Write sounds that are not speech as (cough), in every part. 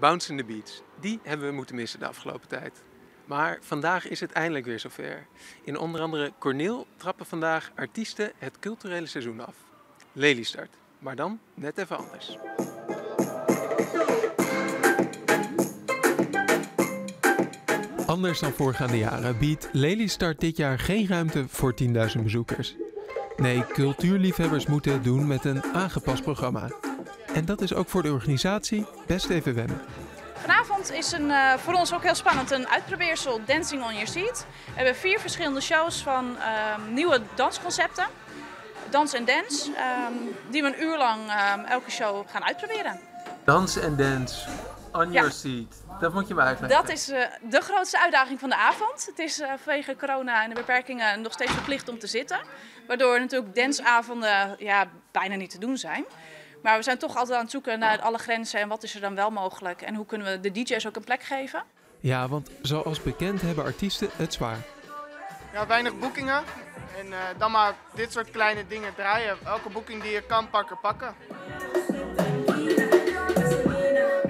Bounce in the Beats. Die hebben we moeten missen de afgelopen tijd. Maar vandaag is het eindelijk weer zover. In onder andere Corneel trappen vandaag artiesten het culturele seizoen af. Lelystart, maar dan net even anders. Anders dan voorgaande jaren biedt Lelystart dit jaar geen ruimte voor 10.000 bezoekers. Nee, cultuurliefhebbers moeten het doen met een aangepast programma. En dat is ook voor de organisatie best even wennen. Vanavond is een, uh, voor ons ook heel spannend een uitprobeersel Dancing on Your Seat. We hebben vier verschillende shows van uh, nieuwe dansconcepten. Dans en dance, um, die we een uur lang um, elke show gaan uitproberen. Dans en dance on your seat. Dat moet je me uitleggen. Dat is uh, de grootste uitdaging van de avond. Het is uh, vanwege corona en de beperkingen nog steeds verplicht om te zitten. Waardoor natuurlijk danceavonden ja, bijna niet te doen zijn. Maar we zijn toch altijd aan het zoeken naar alle grenzen en wat is er dan wel mogelijk. En hoe kunnen we de DJ's ook een plek geven. Ja, want zoals bekend hebben artiesten het zwaar. Ja, weinig boekingen. En uh, dan maar dit soort kleine dingen draaien. Elke boeking die je kan pakken, pakken.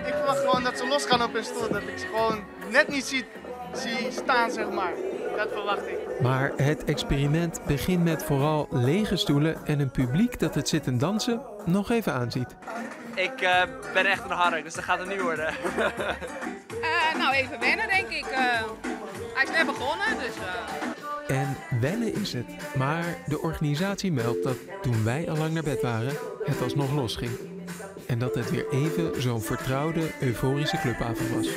Ik verwacht gewoon dat ze los gaan op hun stoel. Dat ik ze gewoon net niet zie, zie staan, zeg maar. Dat verwacht ik. Maar het experiment begint met vooral lege stoelen en een publiek dat het zitten dansen nog even aanziet. Ik uh, ben echt een hark, dus dat gaat het nu worden. uh, (laughs) nou, even wennen denk ik. Uh, hij is net begonnen, dus... En wennen is het. Maar de organisatie meldt dat toen wij al lang naar bed waren, het alsnog losging. En dat het weer even zo'n vertrouwde, euforische clubavond was.